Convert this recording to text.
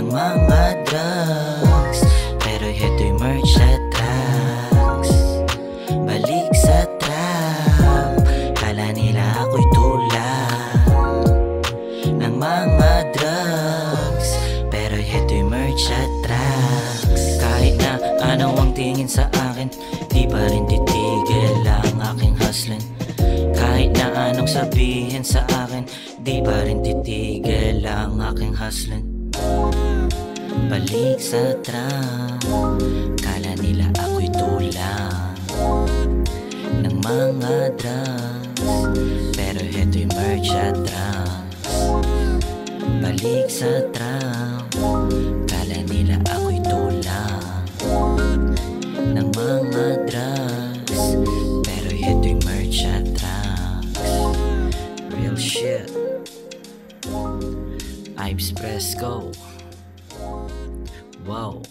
ng mga drugs Pero heto'y merch sa tags Balik sa trap Kala nila ako'y tulang Ng mga drugs Pero heto'y merch sa tracks. Kahit na ano ang tingin sa akin Di pa rin titigil ang aking hustling kahit na anong sabihin sa akin Di pa rin titigil ang aking hustling Balik sa trap Kala nila ako'y tulang Ng mga drugs Pero heto'y merch at drugs. Balik sa trap Kala nila ako'y tulang Ng mga drugs Pero heto'y merch at drugs. Real shit Ives Fresco. Wow